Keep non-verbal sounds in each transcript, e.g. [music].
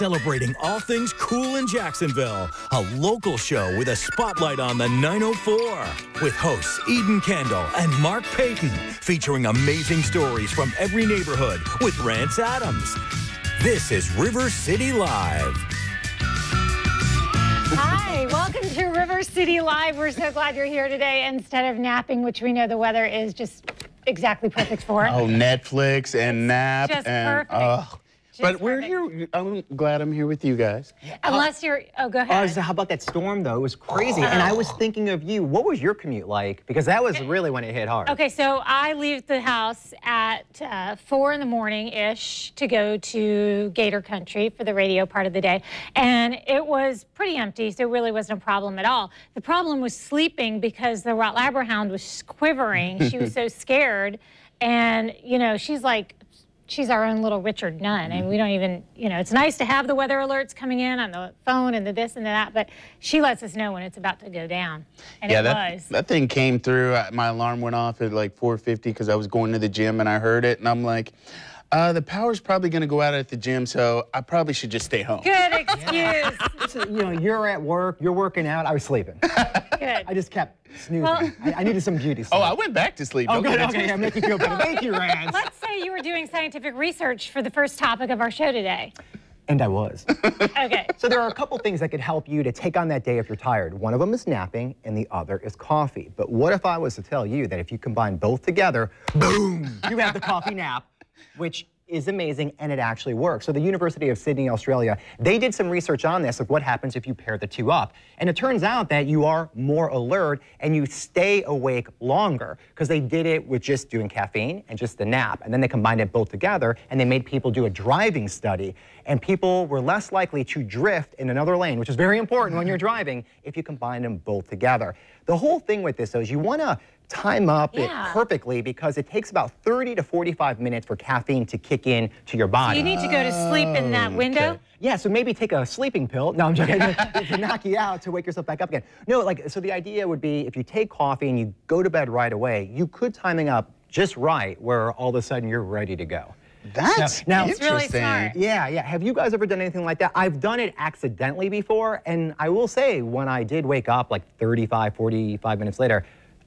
celebrating all things cool in Jacksonville. A local show with a spotlight on the 904 with hosts Eden Kendall and Mark Payton, featuring amazing stories from every neighborhood with Rance Adams. This is River City Live. Hi, welcome to River City Live. We're so glad you're here today instead of napping, which we know the weather is just exactly perfect for. Oh, Netflix and nap just and perfect. oh. Just But we're perfect. here. I'm glad I'm here with you guys. Unless you're, oh, go Oh, ahead. so how about that storm though? It was crazy. And I was thinking of you. What was your commute like? Because that was really when it hit hard. Okay, so I leave the house at uh, four in the morning ish to go to Gator Country for the radio part of the day. And it was pretty empty, so it really wasn't a problem at all. The problem was sleeping because the Rottweiler hound was quivering. she was so [laughs] scared. And, you know, she's like, she's our own little Richard Nunn. And we don't even, you know, it's nice to have the weather alerts coming in on the phone and the this and the that, but she lets us know when it's about to go down. And yeah, it that was. that thing came through. Uh, My alarm went off at like 4:50 because I was going to the gym and I heard it and I'm like, uh, the power's probably going to go out at the gym, so I probably should just stay home. Good [laughs] excuse. [laughs] So, you know, you're at work, you're working out, I was sleeping. [laughs] Good. I just kept snoozing. Well- I, I needed some beauty oh, sleep. Oh, I went back to sleep. Oh, Don't good. get Okay. I'm making you feel better. Thank you, Rance. Let's say you were doing scientific research for the first topic of our show today. And I was. Okay. So there are a couple things that could help you to take on that day if you're tired. One of them is napping, and the other is coffee. But what if I was to tell you that if you combine both together, boom, you have the coffee nap, which is amazing and it actually works. So the University of Sydney, Australia, they did some research on this of what happens if you pair the two up. And it turns out that you are more alert and you stay awake longer because they did it with just doing caffeine and just the nap. And then they combined it both together and they made people do a driving study. And people were less likely to drift in another lane, which is very important when you're driving if you combine them both together. The whole thing with this though is you want to time up Yeah. it perfectly because it takes about 30 to 45 minutes for caffeine to kick in to your body. You need to go to sleep in that window. Yeah, so maybe take a sleeping pill. No, I'm joking. [laughs] [laughs] to knock you out to wake yourself back up again. No, like so the idea would be if you take coffee and you go to bed right away, you could timing up just right where all of a sudden you're ready to go. That's Now- It's really interesting. smart. Yeah, yeah. Have you guys ever done anything like that? I've done it accidentally before, and I will say when I did wake up like 35, 45 minutes later,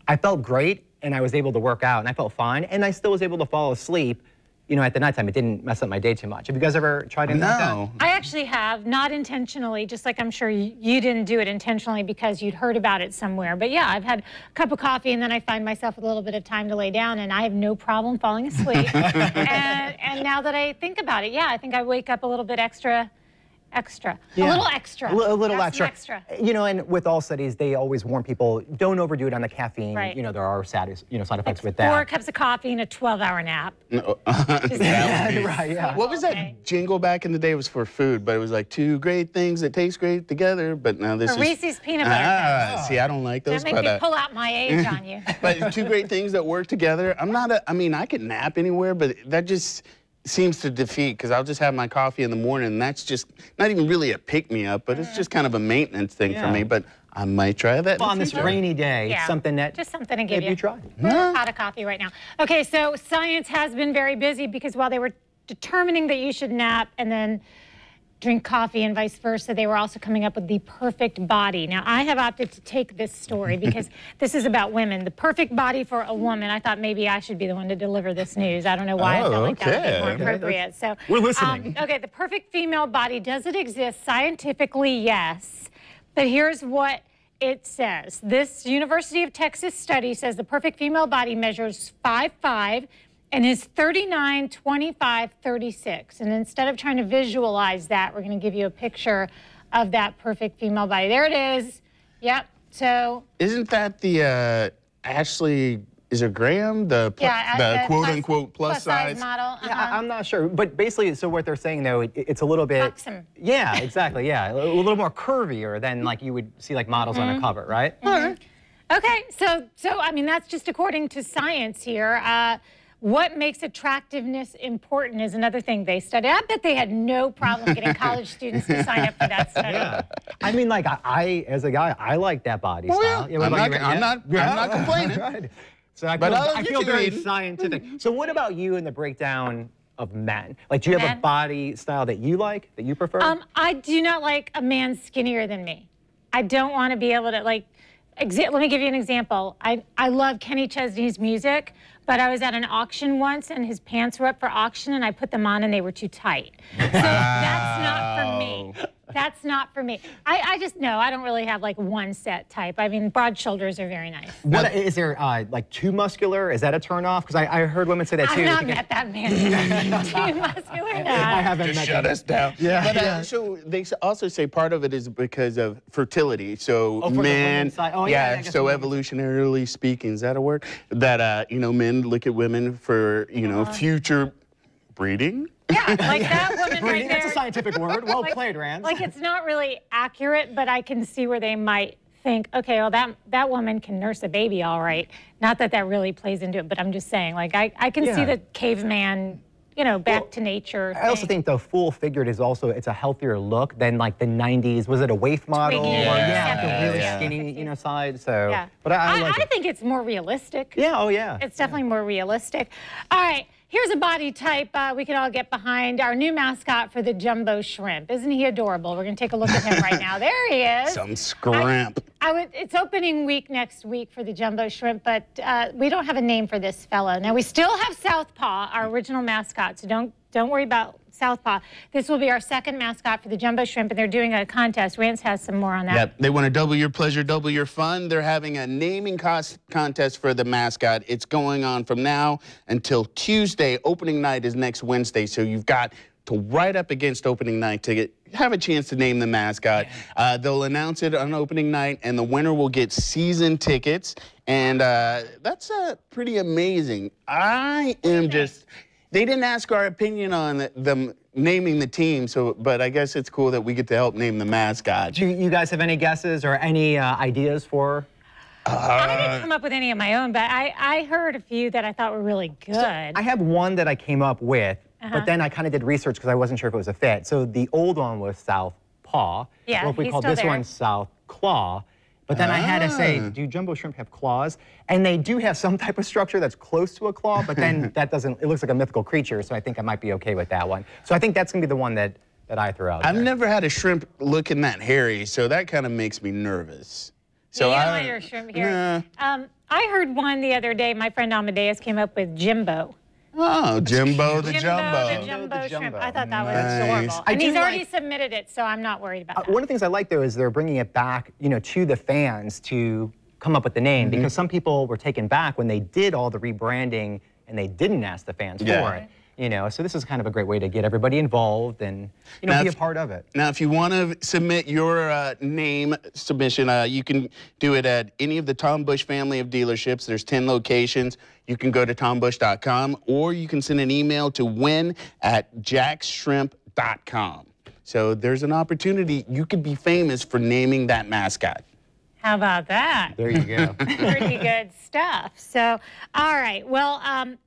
I felt great and I was able to work out and I felt fine and I still was able to fall asleep, you know, at the nighttime. It didn't mess up my day too much. Have you guys ever tried anything like that? No. I actually have, not intentionally, just like I'm sure you, you didn't do it intentionally because you'd heard about it somewhere. But yeah, I've had a cup of coffee and then I find myself with a little bit of time to lay down and I have no problem falling asleep. [laughs] and, and now that I think about it, yeah, I think I wake up a little bit extra, extra, a little extra. A a little extra. extra. You know, and with all studies, they always warn people don't overdo it on the caffeine. Right. You know, there are side, you know, side effects with that. Four cups of coffee and a 12-hour nap. No. Just- [laughs] right, yeah. What was Okay. that jingle back in the day? It was for food, but it was like two great things that taste great together. But now this A is Reese's peanut butter Ah, see, I don't like those. That make but, me uh, pull out my age on you. [laughs] but two great things that work together. I'm not a. I mean, I could nap anywhere, but that just seems to defeat because I'll just have my coffee in the morning, and that's just not even really a pick me up, but it's just kind of a maintenance thing for me. But I might try that. Well, on this future. rainy day, Yeah. it's something that Just something to give maybe you. you try. We're in a pot of coffee right now. Okay, so science has been very busy because while they were determining that you should nap and then drink coffee and vice versa, they were also coming up with the perfect body. Now, I have opted to take this story [laughs] because this is about women. The perfect body for a woman. I thought maybe I should be the one to deliver this news. I don't know why I Oh, felt like that would be more appropriate. So We're listening. um, okay, the perfect female body does it exist scientifically? Yes, but here's what it says. This University of Texas study says the perfect female body measures 5'5 and is 39, 25, 36. And instead of trying to visualize that, we're going to give you a picture of that perfect female body. There it is. Yep. So Isn't that the uh, Ashley? Is it Graham? The pl- yeah, the uh, quote plus- unquote plus, plus size size. model. Uh-huh. I, am not sure, but basically, so what they're saying though, it, it's a little bit. Buxom. Yeah, exactly. Yeah, a, a little more curvier than like you would see like models Mm-hmm. on a cover, right? Okay, so so I mean that's just according to science here. Uh, what makes attractiveness important is another thing they studied. I bet they had no problem getting [laughs] college students to sign up for that study. I mean, like I, I as a guy, I like that body Oh, style. yeah. I'm not- you, I'm Rance? not- I'm not complaining. [laughs] Right. So I But feel, I'll I feel very Aiden. scientific. So what about you in the breakdown? of men? Like, do you have a body style that you like, that you prefer? Um, I do not like a man skinnier than me. I don't want to be able to like. Exa- let me give you an example. I I love Kenny Chesney's music, but I was at an auction once and his pants were up for auction and I put them on and they were too tight. So ah. that's not. That's not for me. I, I just no. I don't really have like one set type. I mean, broad shoulders are very nice. what is there uh, like too muscular? Is that a turn off? Because I, I heard women say that I've too. not They think met that man. [laughs] Too muscular. I haven't met Shut them. us down. Yeah, But uh, yeah. so they also say part of it is because of fertility. So Oh, men. Oh, yeah, I guess so evolutionarily speaking, is that a word? That uh, you know, men look at women for you know Uh-huh. future breeding. Yeah, like [laughs] that woman right there. that's a scientific word. Well like- played, Rance. Like it's not really accurate, but I can see where they might think, okay, well that that woman can nurse a baby all right. Not that that really plays into it, but I'm just saying, like I, I can see the caveman, you know, back to nature. I also think the full figured is also it's a healthier look than like the 90s. Was it a waif model? Twiggy, Or- yeah, yeah, the really yeah. skinny, you know, side. So, Yeah. but I, I I, like I it. think it's more realistic. Yeah. Oh yeah. It's definitely more realistic. All right, here's a body type uh, we can all get behind. Our new mascot for the jumbo shrimp. Isn't he adorable? We're going to take a look at him right now. [laughs] There he is. Some scrimp. I would, it's opening week next week for the jumbo shrimp, but uh, we don't have a name for this fella. Now we still have Southpaw, our original mascot, so don't don't worry about Southpaw. This will be our second mascot for the jumbo shrimp, and they're doing a contest. Rance has some more on that. Yep. They want to double your pleasure, double your fun. They're having a naming cost contest for the mascot. It's going on from now until Tuesday. Opening night is next Wednesday, so you've got to right up against opening night to get have a chance to name the mascot. Uh, they'll announce it on opening night, and the winner will get season tickets. And uh, that's uh, pretty amazing. I am just. They didn't ask our opinion on the- them naming the team, so but I guess it's cool that we get to help name the mascot. Do you, you guys have any guesses or any uh, ideas for? I didn't come up with any of my own, but I, I heard a few that I thought were really good. I have one that I came up with, Uh-huh. but then I kind of did research because I wasn't sure if it was a fit. So the old one was South Paw. Yeah, Or if we he's call still this there. one South Claw. But then I had to say, do jumbo shrimp have claws? And they do have some [laughs] type of structure that's close to a claw, but then [laughs] that doesn't, it looks like a mythical creature, so I think I might be okay with that one. So I think that's gonna be the one that, that I throw out I've there. never had a shrimp looking that hairy, so that kind of makes me nervous. So yeah, you I don't want your shrimp here. Nah. Um, I heard one the other day. My friend Amadeus came up with Jimbo. Oh, Jimbo the Jimbo, Jumbo. the jumbo the shrimp. jumbo. I thought that was Nice. adorable. I and do he's already like- submitted it, so I'm not worried about Uh, that. one of the things I like though is they're bringing it back, you know, to the fans to come up with the name Mm-hmm. because some people were taken back when they did all the rebranding and they didn't ask the fans Yeah. for it. You know, so this is kind of a great way to get everybody involved and you know Now, be a part of it. Now, if you want to submit your uh, name submission, uh, you can do it at any of the Tom Bush family of dealerships. There's 10 locations. You can go to tombush.com or you can send an email to win at jaxshrimp.com. So there's an opportunity. You could be famous for naming that mascot. How about that? There you go. [laughs] Pretty good stuff. So, all right. Well, um,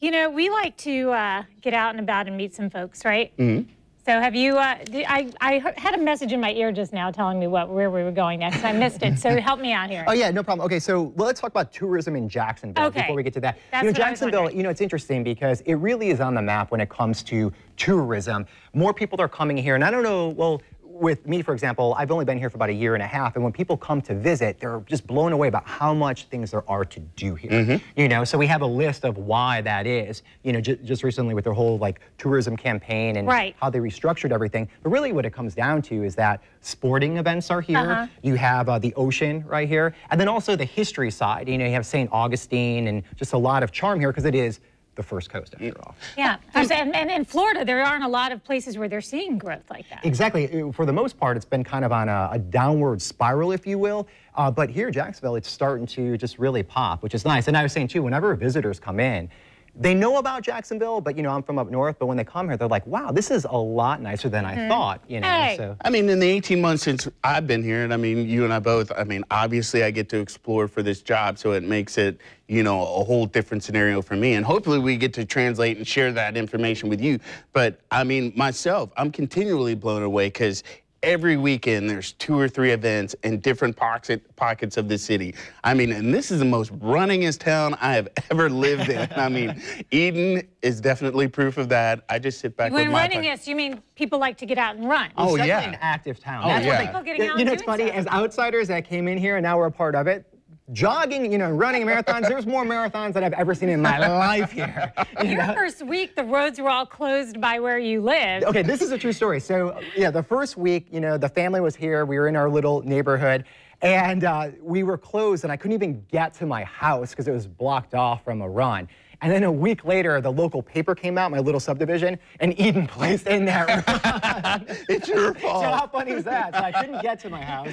you know, we like to uh, get out and about and meet some folks, right? Mm-hmm. So, have you? Uh, I, I had a message in my ear just now telling me what where we were going next. I missed it. So, [laughs] help me out here. Oh yeah, no problem. Okay, so well, let's talk about tourism in Jacksonville Okay. before we get to that. That's you know, what I was Jacksonville, you know, it's interesting because it really is on the map when it comes to tourism. More people are coming here, and I don't know, well, with me, for example, I've only been here for about a year and a half, and when people come to visit, they're just blown away about how much things there are to do here. Mm-hmm. You know, so we have a list of why that is. You know, ju- just recently with their whole like tourism campaign and Right. how they restructured everything. But really, what it comes down to is that sporting events are here. Uh-huh. You have uh, the ocean right here, and then also the history side. You know, you have St. Augustine and just a lot of charm here because it is the first coast after all. Yeah. There's, and, and in Florida, there aren't a lot of places where they're seeing growth like that. Exactly. For the most part, it's been kind of on a, a downward spiral, if you will. Uh, but here, Jacksonville, it's starting to just really pop, which is nice. And I was saying too, whenever visitors come in, they know about Jacksonville, but you know, I'm from up north. But when they come here, they're like, "Wow, this is a lot nicer than I mm-hmm. thought." You know, Hey. so I mean, in the 18 months since I've been here, and I mean, you and I both, I mean, obviously I get to explore for this job, so it makes it, you know, a whole different scenario for me. And hopefully we get to translate and share that information with you. But I mean, myself, I'm continually blown away because every weekend there's two or three events in different pocket, pockets of the city. I mean, and this is the most runningest town I have [laughs] ever lived in. I mean, [laughs] Eden is definitely proof of that. I just sit back When with my running pi- you mean people like to get out and run. Oh, It's yeah. an active town. Oh, That's yeah. what they- People getting out you know, it's funny, stuff. as outsiders that came in here and now we're a part of it, jogging, you know, running marathons, there's more marathons that I've ever seen in my life here. You Your know? first week, the roads were all closed by where you live. Okay, this is a true story. So, yeah, the first week, you know, the family was here. We were in our little neighborhood, and uh, we were closed, and I couldn't even get to my house because it was blocked off from a run. And then a week later, the local paper came out, my little subdivision, and Eden placed in that [laughs] run. It's your [laughs] fault. So how funny is that? So I couldn't get to my house,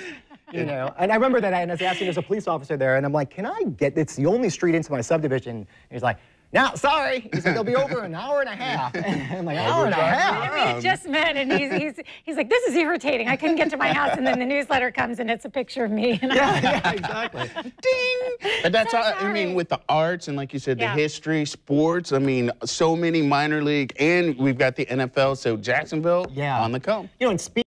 you know. And I remember that I was asking, there's a police officer there, and I'm like, can I get, it's the only street into my subdivision. And he's like, no, sorry. He said, they'll be over an hour and a half. And [laughs] I'm like, an hour and a half? We had just met, and he's, he's, he's like, this is irritating. I couldn't get to my house. And then the newsletter comes, and it's a picture of me. And [laughs] I'm Yeah, yeah, exactly. Ding! But that's So all, I mean, with the arts and like you said, Yeah. the history, sports. I mean, so many minor league, and we've got the NFL. So Jacksonville Yeah. on the come. You know, and speaking